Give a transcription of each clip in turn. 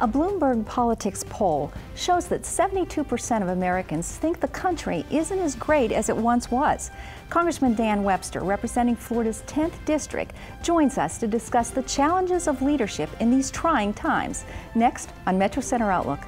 A Bloomberg Politics poll shows that 72% of Americans think the country isn't as great as it once was. Congressman Dan Webster, representing Florida's 10th district, joins us to discuss the challenges of leadership in these trying times. Next on Metro Center Outlook.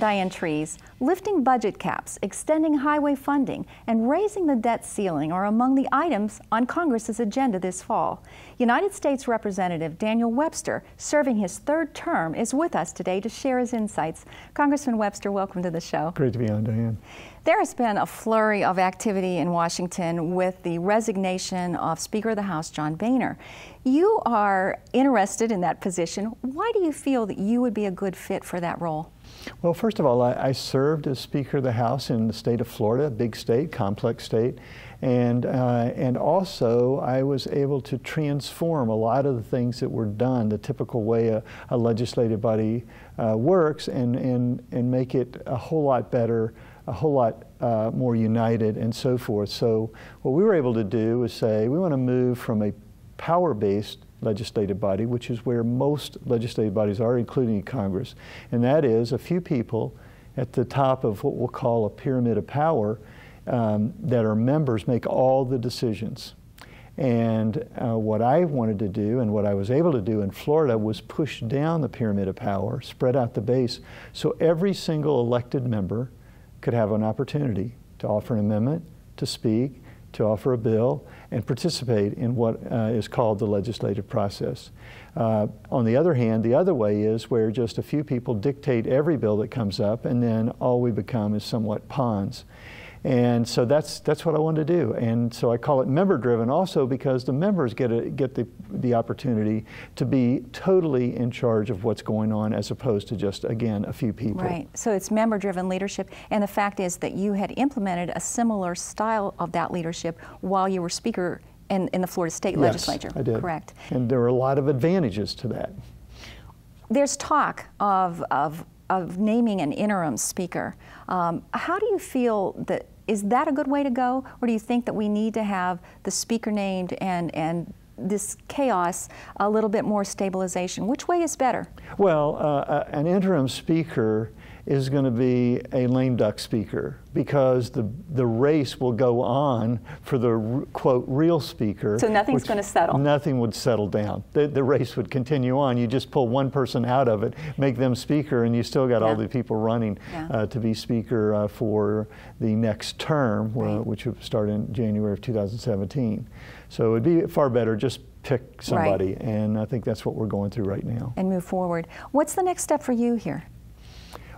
Diane Trees. Lifting budget caps, extending highway funding, and raising the debt ceiling are among the items on Congress's agenda this fall. United States Representative Daniel Webster, serving his third term, is with us today to share his insights. Congressman Webster, welcome to the show. Great to be on, Diane. There has been a flurry of activity in Washington with the resignation of Speaker of the House John Boehner. You are interested in that position. Why do you feel that you would be a good fit for that role? Well, first of all, I, I, served as Speaker of the House in the state of Florida, a big state, complex state, and uh, and also I was able to transform a lot of the things that were done the typical way a, a legislative body uh, works, and and and make it a whole lot better, a whole lot uh, more united, and so forth. So what we were able to do was say we want to move from a power-based legislative body, which is where most legislative bodies are, including Congress, and that is a few people at the top of what we'll call a pyramid of power um, that are members make all the decisions. And uh, what I wanted to do and what I was able to do in Florida was push down the pyramid of power, spread out the base, so every single elected member could have an opportunity to offer an amendment, to speak, to offer a bill and participate in what uh, is called the legislative process. Uh, on the other hand, the other way is where just a few people dictate every bill that comes up, and then all we become is somewhat pawns. And so that's that's what I want to do. And so I call it member driven also because the members get a, get the the opportunity to be totally in charge of what's going on as opposed to just again a few people. Right. So it's member driven leadership and the fact is that you had implemented a similar style of that leadership while you were speaker in, in the Florida State yes, Legislature. I did. Correct. And there were a lot of advantages to that. There's talk of, of of naming an interim speaker. Um, how do you feel that is that a good way to go, or do you think that we need to have the speaker named and and this chaos a little bit more stabilization? Which way is better? Well, uh, uh an interim speaker is going to be a lame duck speaker because the, the race will go on for the quote real speaker. So nothing's going to settle. Nothing would settle down. The, the race would continue on. You just pull one person out of it, make them speaker, and you still got yeah. all the people running yeah. uh, to be speaker uh, for the next term, uh, which would start in January of 2017. So it would be far better just pick somebody, right. and I think that's what we're going through right now. And move forward. What's the next step for you here?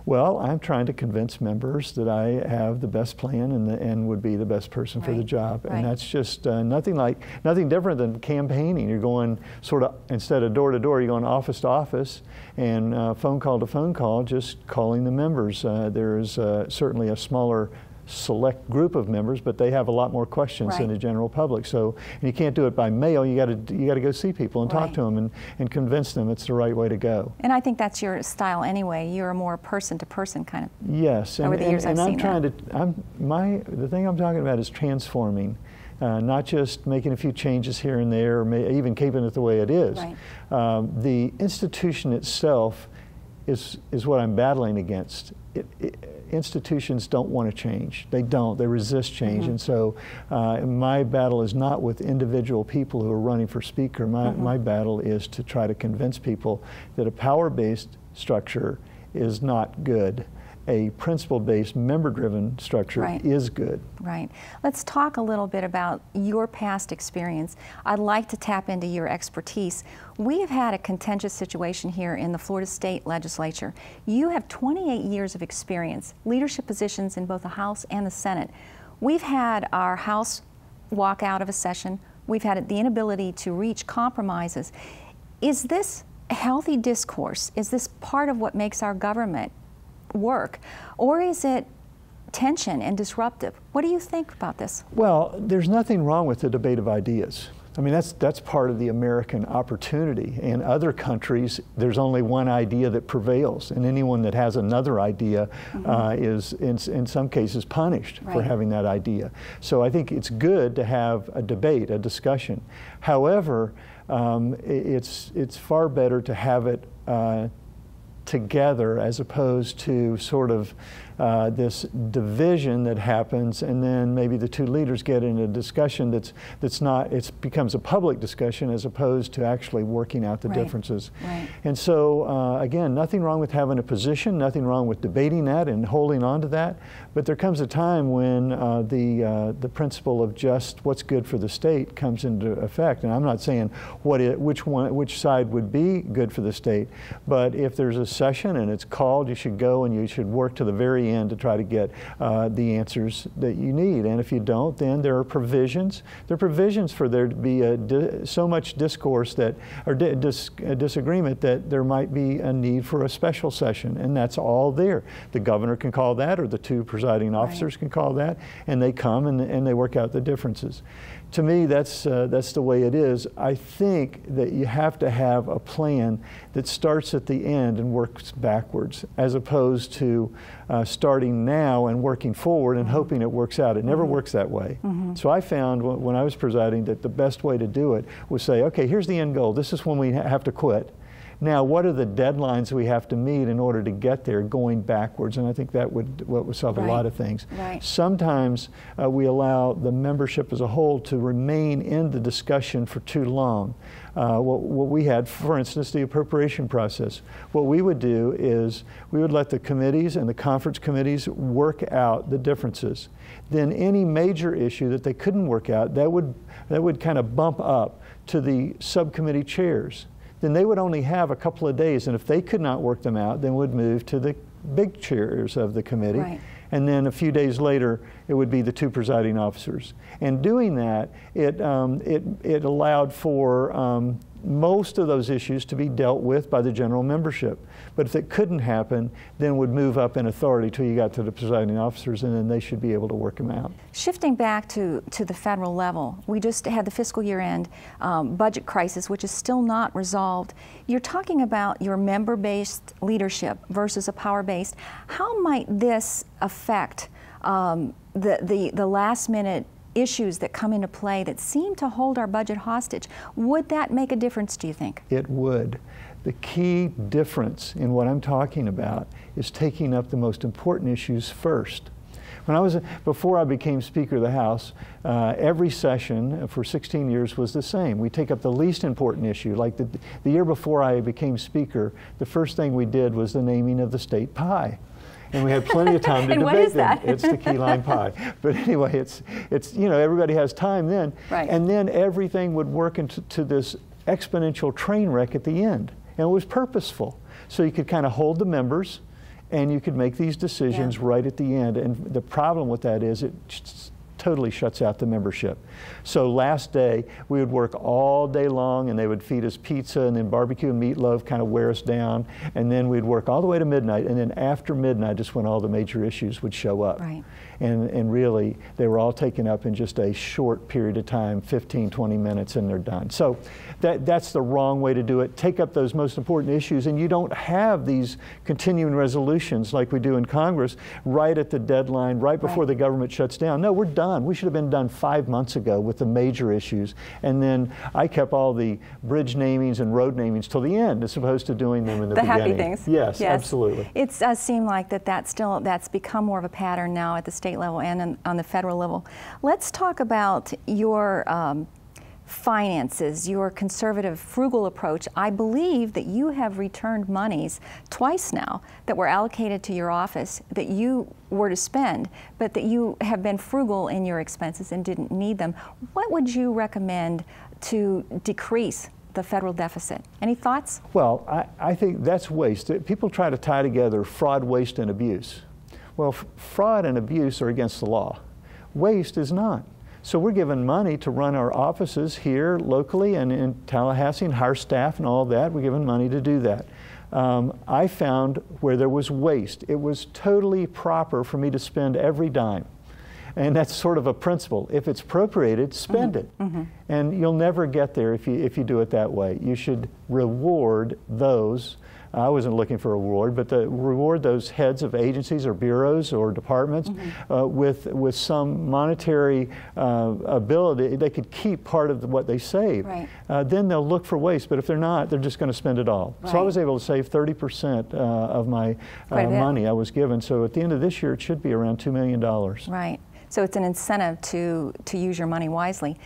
Well, I'm trying to convince members that I have the best plan and, the, and would be the best person right. for the job. Right. And that's just uh, nothing like nothing different than campaigning. You're going sort of instead of door to door, you're going office to office and uh, phone call to phone call, just calling the members. Uh, there is uh, certainly a smaller select group of members, but they have a lot more questions right. than the general public. So and you can't do it by mail. You got to you got to go see people and right. talk to them and, and convince them it's the right way to go. And I think that's your style anyway. You're a more person to person kind of. Yes, and, over the years and, I've and I'm trying that. to. I'm my the thing I'm talking about is transforming. Uh, not just making a few changes here and there, or may, even keeping it the way it is. Right. Um, the institution itself is is what I'm battling against. It, it, institutions don't want to change. They don't. They resist change. Mm-hmm. And so uh, my battle is not with individual people who are running for speaker. My, mm-hmm. my battle is to try to convince people that a power based structure is not good a principle based, member driven structure right. is good. Right. Let's talk a little bit about your past experience. I'd like to tap into your expertise. We have had a contentious situation here in the Florida State Legislature. You have 28 years of experience, leadership positions in both the House and the Senate. We've had our House walk out of a session, we've had the inability to reach compromises. Is this healthy discourse? Is this part of what makes our government work? Or is it tension and disruptive. What do you think about this? Well, there's nothing wrong with the debate of ideas. I mean, that's, that's part of the American opportunity. In other countries, there's only one idea that prevails, and anyone that has another idea mm-hmm. uh, is, in, in some cases, punished right. for having that idea. So I think it's good to have a debate, a discussion. However, um, it's, it's far better to have it uh, together as opposed to sort of uh, this division that happens, and then maybe the two leaders get in a discussion that's that's not it becomes a public discussion as opposed to actually working out the right. differences. Right. And so uh, again, nothing wrong with having a position, nothing wrong with debating that and holding on to that, but there comes a time when uh, the uh, the principle of just what's good for the state comes into effect. And I'm not saying what it, which one which side would be good for the state, but if there's a session and it's called, you should go and you should work to the very end to try to get uh, the answers that you need. And if you don't, then there are provisions. There are provisions for there to be di- so much discourse that, or di- dis- disagreement that there might be a need for a special session, and that's all there. The governor can call that, or the two presiding officers right. can call that, and they come and, and they work out the differences to me, that's, uh, that's the way it is. I think that you have to have a plan that starts at the end and works backwards, as opposed to uh, starting now and working forward and hoping it works out. It never mm-hmm. works that way. Mm-hmm. So I found when I was presiding that the best way to do it was say, okay, here's the end goal. This is when we have to quit. Now, what are the deadlines we have to meet in order to get there going backwards? And I think that would, what would solve right. a lot of things. Right. Sometimes uh, we allow the membership as a whole to remain in the discussion for too long. Uh, what, what, we had, for instance, the appropriation process. What we would do is we would let the committees and the conference committees work out the differences. Then any major issue that they couldn't work out, that would, that would kind of bump up to the subcommittee chairs then they would only have a couple of days. And if they could not work them out, then would move to the big chairs of the committee. Right. And then a few days later, it would be the two presiding officers. And doing that, it, um, it, it allowed for um, most of those issues to be dealt with by the general membership. But if it couldn't happen, then would move up in authority till you got to the presiding officers, and then they should be able to work them out. Shifting back to, to the federal level, we just had the fiscal year end um, budget crisis, which is still not resolved. You're talking about your member based leadership versus a power based. How might this affect um, the, the, the last minute issues that come into play that seem to hold our budget hostage. Would that make a difference, do you think? It would. The key difference in what I'm talking about is taking up the most important issues first. When I was, before I became Speaker of the House, uh, every session for 16 years was the same. We take up the least important issue. Like the, the year before I became Speaker, the first thing we did was the naming of the state pie and we had plenty of time to and debate what is them. That? it's the key lime pie. But anyway, it's it's you know everybody has time then, right. and then everything would work into this exponential train wreck at the end, and it was purposeful. So you could kind of hold the members, and you could make these decisions yeah. right at the end. And the problem with that is it totally shuts out the membership. So last day, we would work all day long and they would feed us pizza and then barbecue and meatloaf kind of wear us down. And then we'd work all the way to midnight. And then after midnight is when all the major issues would show up. Right. And, and really, they were all taken up in just a short period of time 15, 20 minutes, and they're done. So that, that's the wrong way to do it. Take up those most important issues, and you don't have these continuing resolutions like we do in Congress right at the deadline, right before right. the government shuts down. No, we're done. We should have been done five months ago with the major issues. And then I kept all the bridge namings and road namings till the end, as opposed to doing them in the, the beginning. happy things. Yes, yes, absolutely. It does seem like that that's still that's become more of a pattern now at the state level and in, on the federal level. Let's talk about your um, finances, your conservative, frugal approach. I believe that you have returned monies twice now that were allocated to your office that you were to spend, but that you have been frugal in your expenses and didn't need them. What would you recommend to decrease the federal deficit. Any thoughts? Well, I, I, think that's waste. People try to tie together fraud, waste, and abuse. Well, fraud and abuse are against the law. Waste is not. So we're given money to run our offices here locally and in Tallahassee and hire staff and all that. We're given money to do that. um, I found where there was waste. It was totally proper for me to spend every dime. And that's sort of a principle. If it's appropriated, spend mm-hmm. it. Mm-hmm. And you'll never get there if you, if you do it that way. You should reward those I wasn't looking for a reward, but the reward those heads of agencies or bureaus or departments mm-hmm. uh, with with some monetary uh, ability. They could keep part of what they save. Right. Uh, then they'll look for waste. But if they're not, they're just going to spend it all. Right. So I was able to save 30 percent uh, of my uh, money I was given. So at the end of this year, it should be around two million dollars. Right. So it's an incentive to to use your money wisely.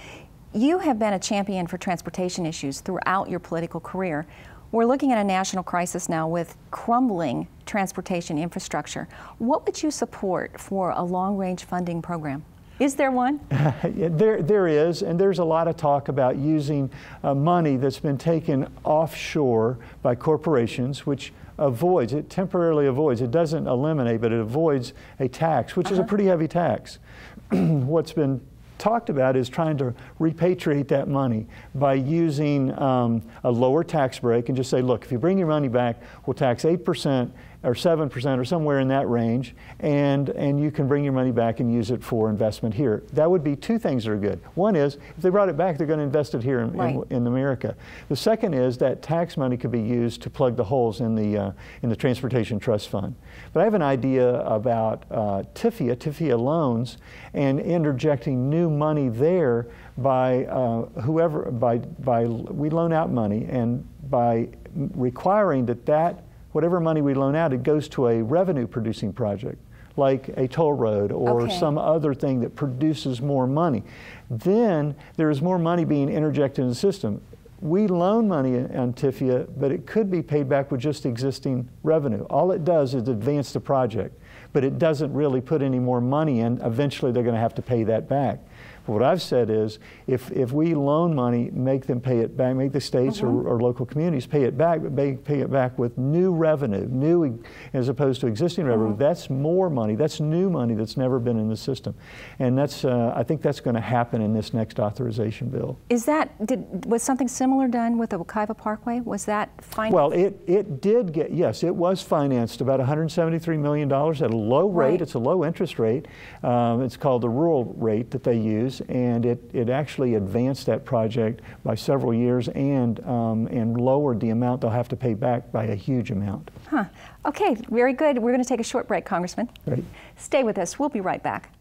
You have been a champion for transportation issues throughout your political career. We're looking at a national crisis now with crumbling transportation infrastructure. What would you support for a long range funding program? Is there one? there, there is, and there's a lot of talk about using uh, money that's been taken offshore by corporations, which avoids, it temporarily avoids, it doesn't eliminate, but it avoids a tax, which uh-huh. is a uh-huh. pretty heavy tax. What's been talked about is trying to repatriate that money by using um, a lower tax break and just say, look, if you bring your money back, we'll tax 8% or 7% or somewhere in that range, and, and you can bring your money back and use it for investment here. That would be two things that are good. One is, if they brought it back, they're going to invest it here in, right. in, in, America. The second is that tax money could be used to plug the holes in the, uh, in the Transportation Trust Fund. But I have an idea about uh, TIFIA, TIFIA loans, and interjecting new money there by uh, whoever, by, by, we loan out money, and by requiring that that whatever money we loan out, it goes to a revenue producing project like a toll road or okay. some other thing that produces more money. Then there is more money being interjected in the system. We loan money on TIFIA, but it could be paid back with just existing revenue. All it does is advance the project, but it doesn't really put any more money in. Eventually, they're going to have to pay that back. What I've said is if, if we loan money, make them pay it back, make the states or, or, local communities pay it back, but pay, pay it back with new revenue, new as opposed to existing revenue. That's more money. That's new money that's never been in the system. And that's, uh, I think that's going to happen in this next authorization bill. Is that, did, was something similar done with the Wekiva Parkway? Was that financed? Well, it, it did get, yes, it was financed about $173 million at a low rate. Right. It's a low interest rate. Um, it's called the rural rate that they use and it, it actually advanced that project by several years and, um, and lowered the amount they'll have to pay back by a huge amount. Huh. Okay, very good. We're going to take a short break, Congressman. Great. Stay with us. We'll be right back.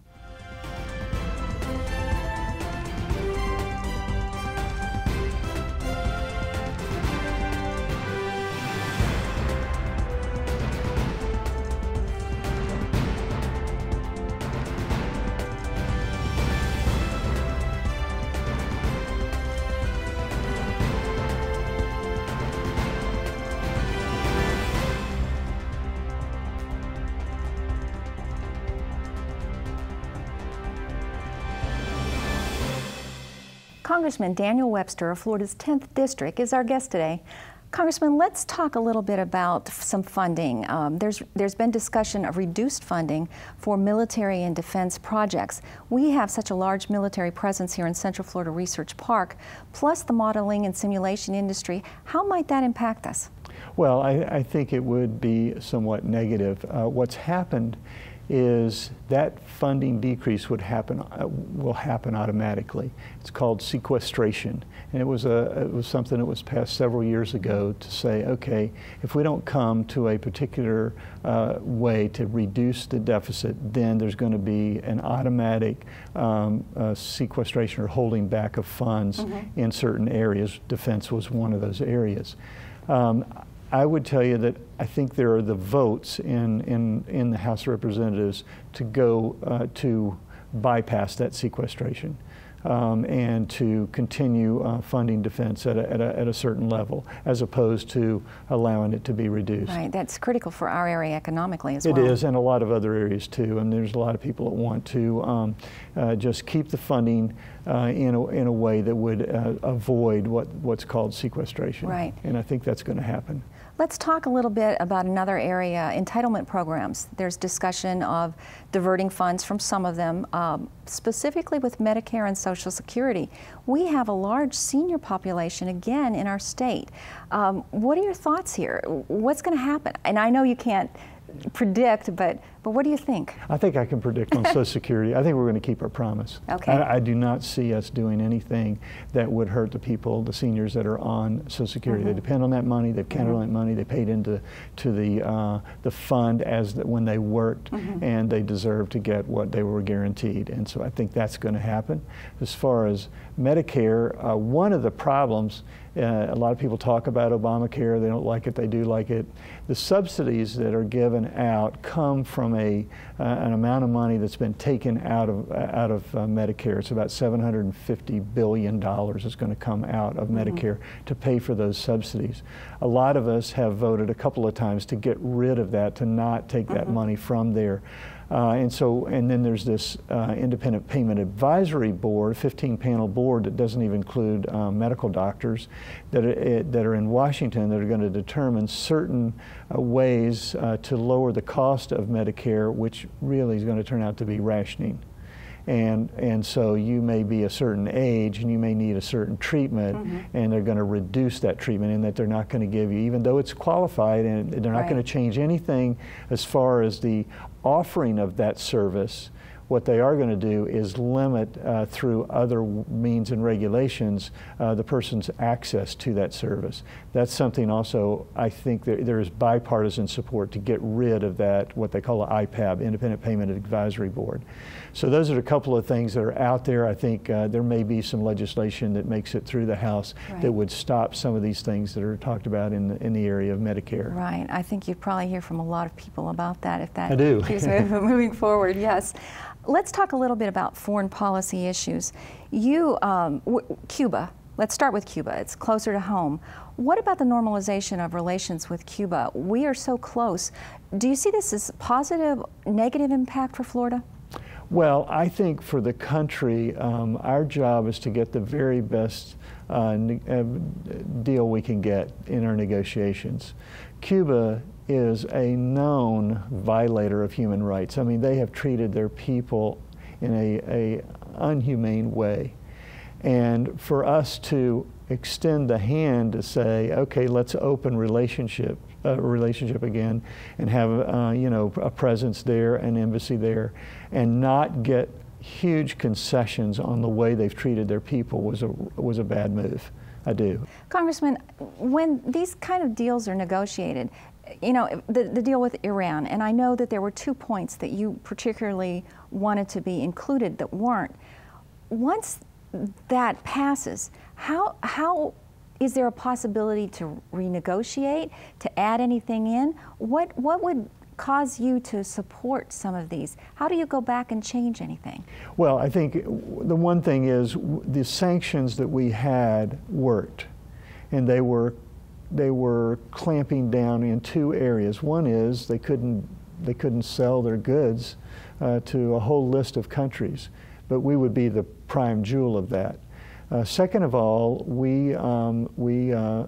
Congressman Daniel Webster of Florida's 10th District is our guest today. Congressman, let's talk a little bit about some funding. Um, there's, there's been discussion of reduced funding for military and defense projects. We have such a large military presence here in Central Florida Research Park, plus the modeling and simulation industry. How might that impact us? Well, I, I think it would be somewhat negative. Uh, what's happened is that funding decrease would happen uh, will happen automatically. It's called sequestration, and it was a it was something that was passed several years ago to say, okay, if we don't come to a particular uh, way to reduce the deficit, then there's going to be an automatic um, uh, sequestration or holding back of funds mm-hmm. in certain areas. Defense was one of those areas. Um, I would tell you that I think there are the votes in, in, in the House of Representatives to go uh, to bypass that sequestration. Um, and to continue uh, funding defense at a, at, a, at a, certain level, as opposed to allowing it to be reduced. Right, that's critical for our area economically as it well. It is, and a lot of other areas too. And there's a lot of people that want to um, uh, just keep the funding uh, in, a, in a way that would uh, avoid what, what's called sequestration. Right. And I think that's going to happen. Let's talk a little bit about another area, entitlement programs. There's discussion of diverting funds from some of them, um, specifically with Medicare and Social Security. We have a large senior population, again, in our state. Um, what are your thoughts here? What's going to happen? And I know you can't predict, but but what do you think? I think I can predict on Social Security. I think we're going to keep our promise. Okay. I, I, do not see us doing anything that would hurt the people, the seniors that are on Social Security. Mm -hmm. They mm-hmm. depend on that money. They've counted mm -hmm. on that money. They paid into to the uh, the fund as the, when they worked, mm -hmm. and they deserve to get what they were guaranteed. And so I think that's going to happen. As far as Medicare, uh, one of the problems. Uh, a lot of people talk about Obamacare. They don't like it. They do like it. The subsidies that are given out come from a, uh, an amount of money that's been taken out of, uh, out of uh, Medicare. It's about $750 billion is going to come out of mm -hmm. Medicare to pay for those subsidies. A lot of us have voted a couple of times to get rid of that, to not take mm -hmm. that mm-hmm. money from there. Uh, and so, and then there's this uh, independent payment advisory board, 15 panel board that doesn't even include uh, medical doctors that are, eh, that are in Washington that are going to determine certain uh, ways uh, to lower the cost of Medicare, which really is going to turn out to be rationing and and so you may be a certain age and you may need a certain treatment mm -hmm. and they're going to reduce that treatment in that they're not going to give you even though it's qualified and they're not right. going to change anything as far as the offering of that service what they are going to do is limit uh, through other means and regulations uh, the person's access to that service. That's something also I think there, there is bipartisan support to get rid of that, what they call an IPAB, Independent Payment Advisory Board. So those are a couple of things that are out there. I think uh, there may be some legislation that makes it through the House right. that would stop some of these things that are talked about in the, in the area of Medicare. Right. I think you'd probably hear from a lot of people about that if that I do. keeps moving forward. Yes. Let's talk a little bit about foreign policy issues. You, um, Cuba, let's start with Cuba. It's closer to home. What about the normalization of relations with Cuba? We are so close. Do you see this as positive, negative impact for Florida? Well, I think for the country, um, our job is to get the very best uh, uh, deal we can get in our negotiations. Cuba is a known violator of human rights. I mean, they have treated their people in a, a unhumane way. And for us to extend the hand to say, okay, let's open relationship, uh, relationship again, and have uh, you know a presence there, an embassy there, and not get huge concessions on the way they've treated their people was a was a bad move. I do. Congressman, when these kind of deals are negotiated, you know, the, the deal with Iran, and I know that there were two points that you particularly wanted to be included that weren't. Once that passes, how, how is there a possibility to renegotiate, to add anything in? What, what would cause you to support some of these? How do you go back and change anything? Well, I think the one thing is the sanctions that we had worked, and they were they were clamping down in two areas. One is they couldn't they couldn't sell their goods uh, to a whole list of countries, but we would be the prime jewel of that. Uh, second of all, we um, we uh,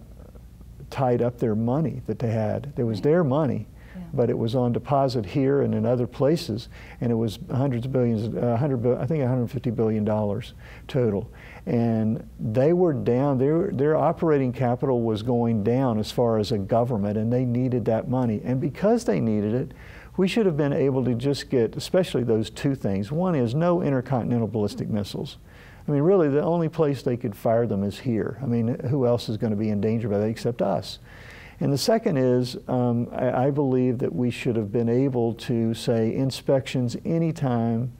tied up their money that they had. It was their money. But it was on deposit here and in other places, and it was hundreds of billions, uh, 100, I think 150 billion dollars total and they were down. Their, their operating capital was going down as far as a government, and they needed that money. And because they needed it, we should have been able to just get, especially those two things. One is no intercontinental ballistic missiles. I mean, really, the only place they could fire them is here. I mean, who else is going to be in danger by that except us? And the second is, um, I, I, believe that we should have been able to say inspections anytime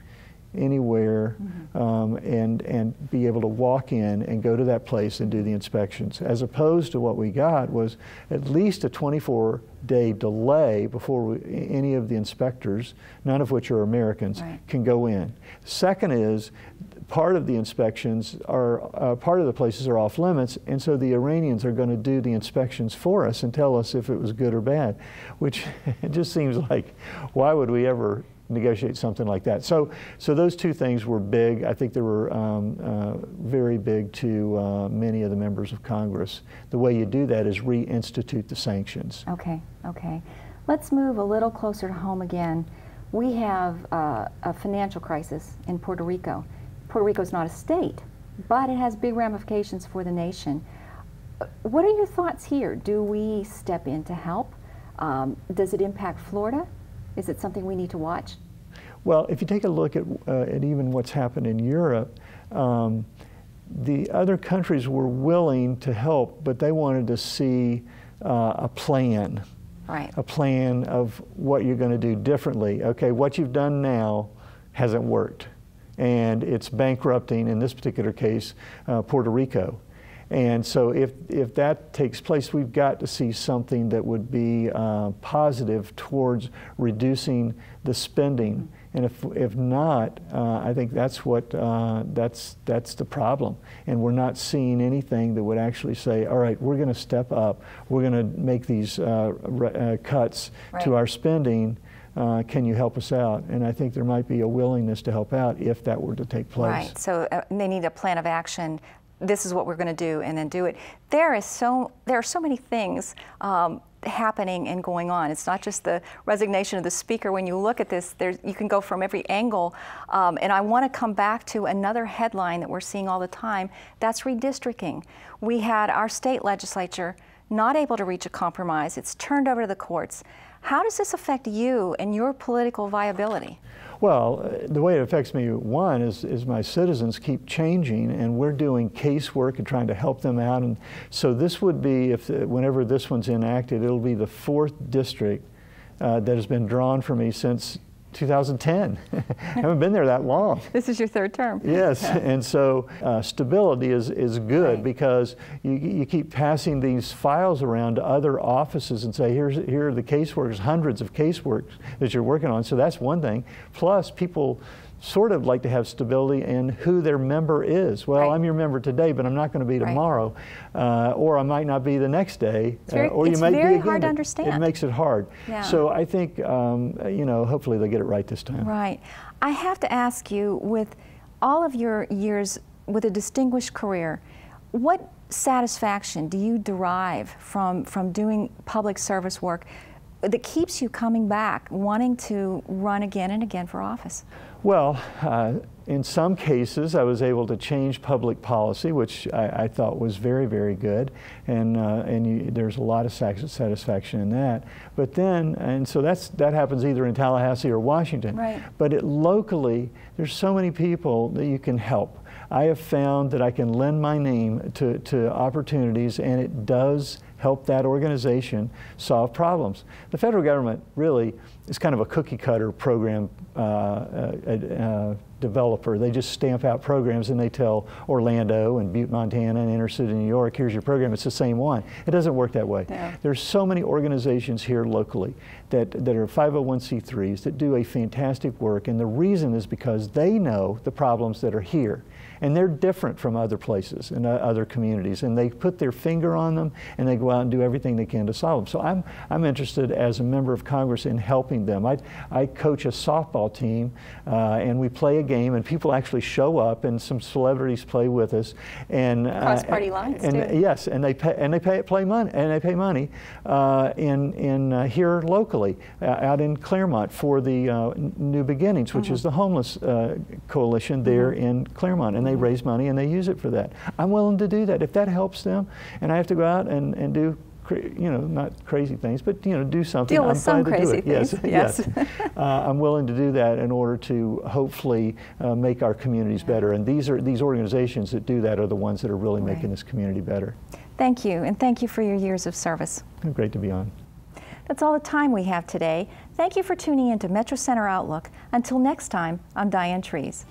anywhere mm-hmm. um, and, and be able to walk in and go to that place and do the inspections. As opposed to what we got was at least a 24 day delay before we, any of the inspectors, none of which are Americans, right. can go in. Second is part of the inspections are, uh, part of the places are off limits, and so the Iranians are going to do the inspections for us and tell us if it was good or bad, which it just seems like why would we ever negotiate something like that. So, so those two things were big. I think they were um, uh, very big to uh, many of the members of Congress. The way you do that is reinstitute the sanctions. Okay, okay. Let's move a little closer to home again. We have uh, a financial crisis in Puerto Rico. Puerto Rico is not a state, but it has big ramifications for the nation. What are your thoughts here? Do we step in to help? Um, does it impact Florida? Is it something we need to watch? Well, if you take a look at, uh, at even what's happened in Europe, um, the other countries were willing to help, but they wanted to see uh, a plan. Right. A plan of what you're going to do differently. Okay, what you've done now hasn't worked, and it's bankrupting, in this particular case, uh, Puerto Rico. And so if, if that takes place, we've got to see something that would be uh, positive towards reducing the spending. And if, if not, uh, I think that's what uh, that's that's the problem. And we're not seeing anything that would actually say, all right, we're going to step up. We're going to make these uh, uh, cuts right. to our spending. Uh, can you help us out? And I think there might be a willingness to help out if that were to take place. Right. So uh, they need a plan of action this is what we're going to do and then do it. There is so there are so many things um, happening and going on. It's not just the resignation of the speaker. When you look at this, you can go from every angle. Um, and I want to come back to another headline that we're seeing all the time. That's redistricting. We had our state legislature not able to reach a compromise. It's turned over to the courts. How does this affect you and your political viability? Well, uh, the way it affects me, one, is, is my citizens keep changing, and we're doing casework and trying to help them out. And so this would be, if uh, whenever this one's enacted, it'll be the fourth district uh, that has been drawn for me since 2010. I haven't been there that long. This is your third term. Yes, and so uh, stability is, is good right. because you, you keep passing these files around to other offices and say, Here's, here are the caseworkers, hundreds of caseworks that you're working on. So that's one thing. Plus, people sort of like to have stability in who their member is. Well, right. I'm your member today, but I'm not going to be tomorrow, right. uh, or I might not be the next day, uh, very, uh, or you might be again. hard to understand. It makes it hard. Yeah. So I think um, you know, hopefully they'll get it right this time. Right. I have to ask you, with all of your years with a distinguished career, what satisfaction do you derive from from doing public service work? That keeps you coming back, wanting to run again and again for office? Well, uh, in some cases, I was able to change public policy, which I, I thought was very, very good, and uh, and you, there's a lot of satisfaction in that. But then, and so that's that happens either in Tallahassee or Washington. Right. But it, locally, there's so many people that you can help. I have found that I can lend my name to, to opportunities, and it does help that organization solve problems. The federal government really is kind of a cookie cutter program uh, uh, uh, developer. They just stamp out programs and they tell Orlando and Butte, Montana and Inner City, New York, here's your program. It's the same one. It doesn't work that way. Yeah. There's so many organizations here locally that, that are 501c3s that do a fantastic work, and the reason is because they know the problems that are here and they're different from other places and uh, other communities, and they put their finger on them and they go out and do everything they can to solve them. So I'm, I'm interested as a member of Congress in helping them. I, I coach a softball team, uh, and we play a game, and people actually show up, and some celebrities play with us, and uh, cross party lines and, too. yes, and they pay and they pay play money and they pay money uh, in in uh, here locally uh, out in Clermont for the New Beginnings, which mm-hmm. is the homeless coalition there mm-hmm. in Clermont. and they raise money and they use it for that. I'm willing to do that if that helps them, and I have to go out and, and do you know, not crazy things, but you know, do something. Deal with I'm some crazy things. Yes, yes. uh, I'm willing to do that in order to hopefully uh, make our communities better. And these are these organizations that do that are the ones that are really right. making this community better. Thank you, and thank you for your years of service. Great to be on. That's all the time we have today. Thank you for tuning in to Metro Center Outlook. Until next time, I'm Diane Trees.